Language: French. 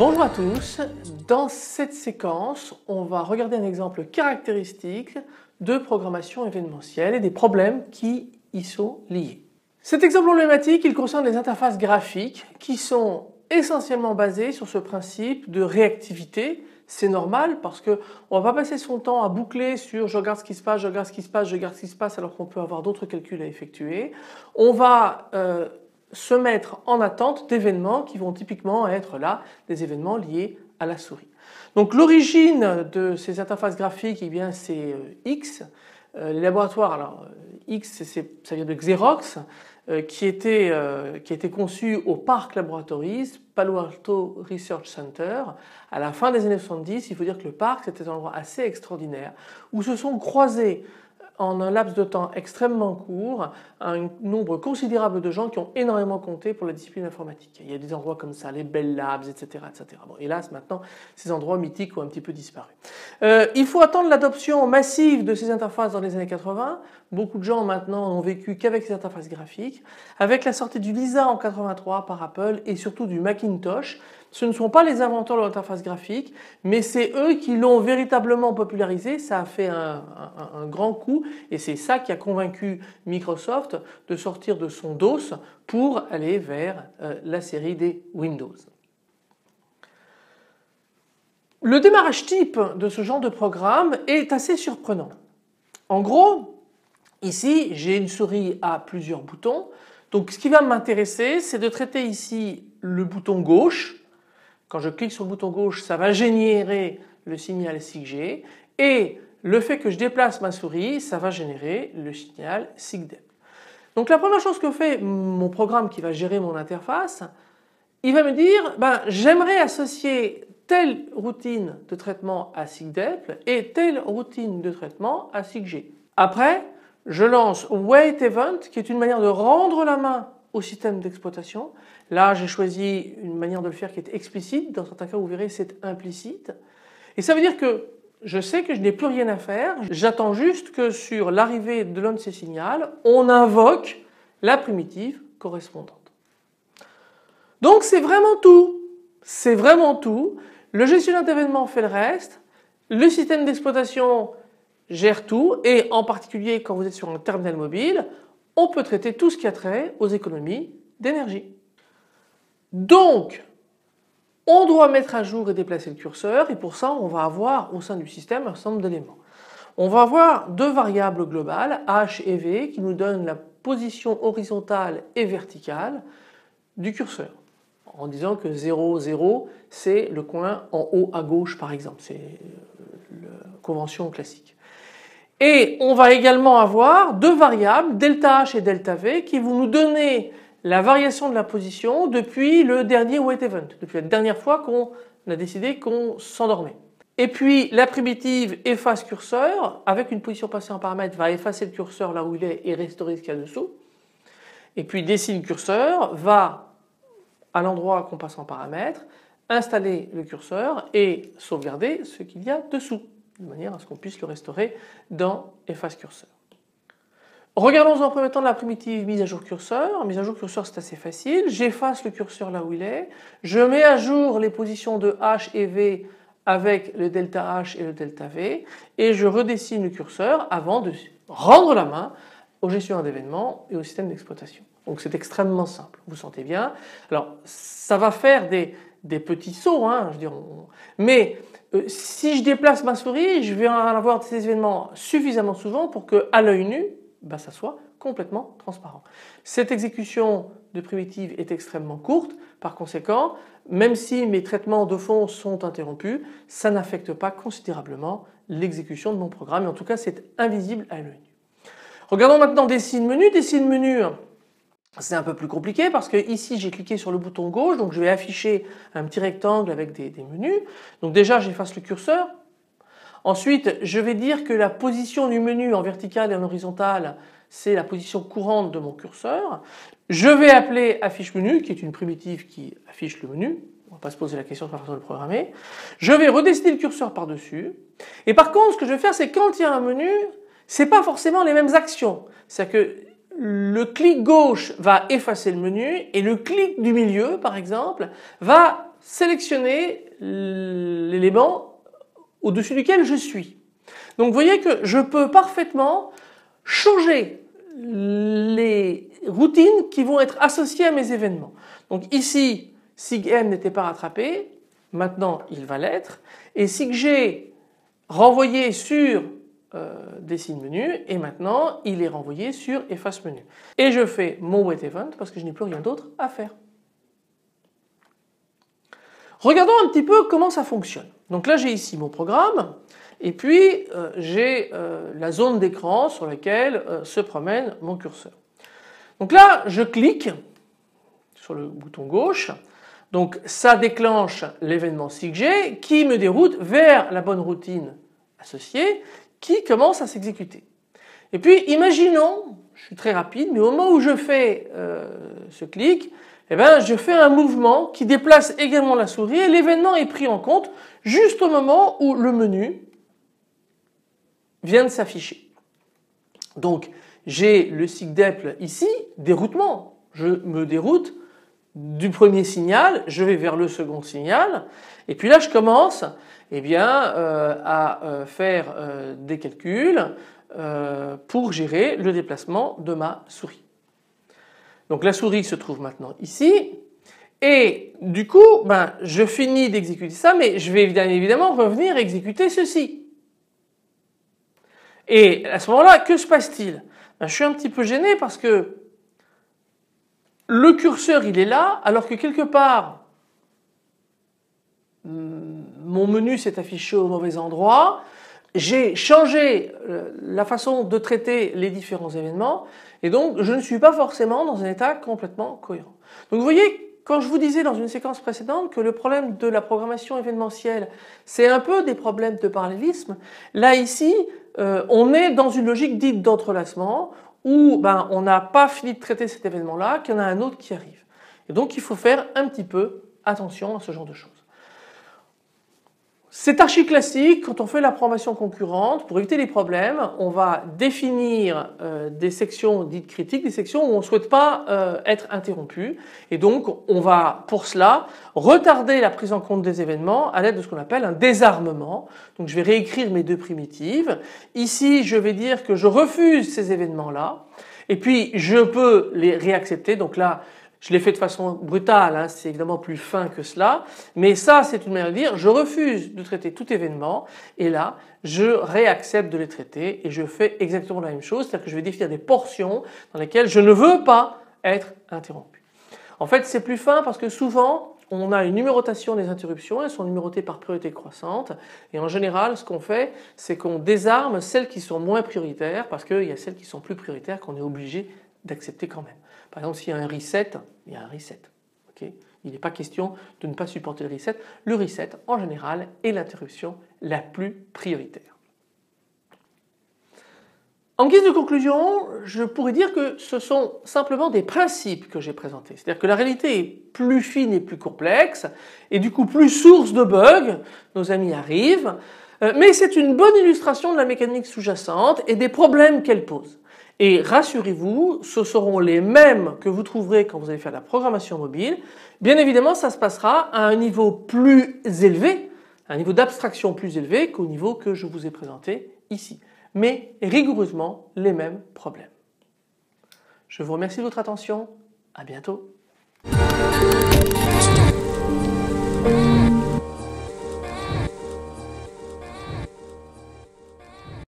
Bonjour à tous, dans cette séquence on va regarder un exemple caractéristique de programmation événementielle et des problèmes qui y sont liés. Cet exemple emblématique il concerne les interfaces graphiques qui sont essentiellement basées sur ce principe de réactivité c'est normal parce que on va pas passer son temps à boucler sur je regarde ce qui se passe, je regarde ce qui se passe, je regarde ce qui se passe alors qu'on peut avoir d'autres calculs à effectuer. On va euh, se mettre en attente d'événements qui vont typiquement être là des événements liés à la souris. Donc l'origine de ces interfaces graphiques, eh bien c'est euh, X. Euh, les laboratoires, alors X ça vient de Xerox, euh, qui était, euh, qui était conçu au Park Laboratories, Palo Alto Research Center. À la fin des années 70, il faut dire que le parc c'était un endroit assez extraordinaire où se sont croisés en un laps de temps extrêmement court un nombre considérable de gens qui ont énormément compté pour la discipline informatique. Il y a des endroits comme ça, les Bell Labs, etc. etc. Bon, hélas, maintenant, ces endroits mythiques ont un petit peu disparu. Euh, il faut attendre l'adoption massive de ces interfaces dans les années 80. Beaucoup de gens maintenant n'ont vécu qu'avec ces interfaces graphiques. Avec la sortie du Lisa en 83 par Apple et surtout du Macintosh, ce ne sont pas les inventeurs de l'interface graphique, mais c'est eux qui l'ont véritablement popularisé. Ça a fait un, grand coup et c'est ça qui a convaincu Microsoft de sortir de son DOS pour aller vers euh, la série des Windows. Le démarrage type de ce genre de programme est assez surprenant. En gros, ici j'ai une souris à plusieurs boutons. Donc ce qui va m'intéresser, c'est de traiter ici le bouton gauche quand je clique sur le bouton gauche, ça va générer le signal SIGG et le fait que je déplace ma souris, ça va générer le signal SIGDEP. Donc la première chose que fait mon programme qui va gérer mon interface, il va me dire ben, j'aimerais associer telle routine de traitement à SIGDEP et telle routine de traitement à SIGG. Après, je lance Wait Event qui est une manière de rendre la main au système d'exploitation. Là, j'ai choisi une manière de le faire qui est explicite. Dans certains cas, vous verrez, c'est implicite. Et ça veut dire que je sais que je n'ai plus rien à faire. J'attends juste que sur l'arrivée de l'un de ces signaux, on invoque la primitive correspondante. Donc c'est vraiment tout. C'est vraiment tout. Le gestionnaire d'événements fait le reste. Le système d'exploitation gère tout et en particulier quand vous êtes sur un terminal mobile, on peut traiter tout ce qui a trait aux économies d'énergie. Donc, on doit mettre à jour et déplacer le curseur et pour ça on va avoir au sein du système un nombre d'éléments. On va avoir deux variables globales, h et v, qui nous donnent la position horizontale et verticale du curseur. En disant que 0, 0, c'est le coin en haut à gauche par exemple, c'est la convention classique. Et on va également avoir deux variables, delta h et delta v, qui vont nous donner la variation de la position depuis le dernier wait event, depuis la dernière fois qu'on a décidé qu'on s'endormait. Et puis la primitive efface curseur, avec une position passée en paramètre, va effacer le curseur là où il est et restaurer ce qu'il y a dessous. Et puis dessine curseur va à l'endroit qu'on passe en paramètre, installer le curseur et sauvegarder ce qu'il y a dessous de manière à ce qu'on puisse le restaurer dans efface curseur. Regardons en premier temps la primitive mise à jour curseur. Mise à jour curseur c'est assez facile. J'efface le curseur là où il est. Je mets à jour les positions de H et V avec le delta H et le delta V et je redessine le curseur avant de rendre la main au gestionnaire d'événements et au système d'exploitation. Donc c'est extrêmement simple, vous sentez bien. Alors ça va faire des, des petits sauts, hein, je veux mais euh, si je déplace ma souris, je vais avoir ces événements suffisamment souvent pour que à l'œil nu, bah, ça soit complètement transparent. Cette exécution de primitive est extrêmement courte, par conséquent, même si mes traitements de fond sont interrompus, ça n'affecte pas considérablement l'exécution de mon programme, en tout cas c'est invisible à l'œil nu. Regardons maintenant des signes menus. Des signes menus, c'est un peu plus compliqué parce que ici j'ai cliqué sur le bouton gauche donc je vais afficher un petit rectangle avec des, menus. Donc déjà j'efface le curseur. Ensuite je vais dire que la position du menu en vertical et en horizontal c'est la position courante de mon curseur. Je vais appeler affiche menu qui est une primitive qui affiche le menu. On va pas se poser la question de la façon de le programmer. Je vais redessiner le curseur par-dessus. Et par contre ce que je vais faire c'est quand il y a un menu c'est pas forcément les mêmes actions. C'est-à-dire que le clic gauche va effacer le menu et le clic du milieu par exemple va sélectionner l'élément au-dessus duquel je suis. Donc vous voyez que je peux parfaitement changer les routines qui vont être associées à mes événements. Donc ici, SIG-M n'était pas rattrapé, maintenant il va l'être. Et SIG-G renvoyé sur euh, dessine menu et maintenant il est renvoyé sur efface menu. Et je fais mon wait event parce que je n'ai plus rien d'autre à faire. Regardons un petit peu comment ça fonctionne. Donc là j'ai ici mon programme et puis euh, j'ai euh, la zone d'écran sur laquelle se promène mon curseur. Donc là je clique sur le bouton gauche donc ça déclenche l'événement SIGG qui me déroute vers la bonne routine associée qui commence à s'exécuter. Et puis imaginons, je suis très rapide, mais au moment où je fais euh, ce clic, eh ben, je fais un mouvement qui déplace également la souris et l'événement est pris en compte juste au moment où le menu vient de s'afficher. Donc j'ai le SIGDEPL ici, déroutement. Je me déroute du premier signal, je vais vers le second signal, et puis là je commence eh bien, euh, à euh, faire euh, des calculs pour gérer le déplacement de ma souris. Donc la souris se trouve maintenant ici, et du coup, ben, je finis d'exécuter ça, mais je vais évidemment revenir exécuter ceci. Et à ce moment-là, que se passe-t-il? Ben, Je suis un petit peu gêné parce que le curseur il est là, alors que quelque part, hmm, mon menu s'est affiché au mauvais endroit, j'ai changé euh, la façon de traiter les différents événements, et donc je ne suis pas forcément dans un état complètement cohérent. Donc vous voyez, quand je vous disais dans une séquence précédente que le problème de la programmation événementielle, c'est un peu des problèmes de parallélisme, là ici, euh, on est dans une logique dite d'entrelacement, où ben, on n'a pas fini de traiter cet événement-là, qu'il y en a un autre qui arrive. Et donc il faut faire un petit peu attention à ce genre de choses. C'est archi classique quand on fait la programmation concurrente. Pour éviter les problèmes, on va définir euh, des sections dites critiques, des sections où on ne souhaite pas euh, être interrompu. Et donc on va pour cela retarder la prise en compte des événements à l'aide de ce qu'on appelle un désarmement. Donc je vais réécrire mes deux primitives. Ici je vais dire que je refuse ces événements-là. Et puis je peux les réaccepter. Donc là je l'ai fait de façon brutale, hein, c'est évidemment plus fin que cela, mais ça c'est une manière de dire je refuse de traiter tout événement et là je réaccepte de les traiter et je fais exactement la même chose, c'est-à-dire que je vais définir des portions dans lesquelles je ne veux pas être interrompu. En fait c'est plus fin parce que souvent on a une numérotation des interruptions, elles sont numérotées par priorité croissante et en général ce qu'on fait c'est qu'on désarme celles qui sont moins prioritaires parce qu'il y a celles qui sont plus prioritaires qu'on est obligé d'accepter quand même. Par exemple, s'il y a un reset, il y a un reset. il n'est pas question de ne pas supporter le reset. Le reset, en général, est l'interruption la plus prioritaire. En guise de conclusion, je pourrais dire que ce sont simplement des principes que j'ai présentés. C'est-à-dire que la réalité est plus fine et plus complexe, et du coup plus source de bugs, nos amis arrivent, euh, mais c'est une bonne illustration de la mécanique sous-jacente et des problèmes qu'elle pose. Et rassurez-vous, ce seront les mêmes que vous trouverez quand vous allez faire la programmation mobile. Bien évidemment, ça se passera à un niveau plus élevé, un niveau d'abstraction plus élevé qu'au niveau que je vous ai présenté ici. Mais rigoureusement les mêmes problèmes. Je vous remercie de votre attention. À bientôt.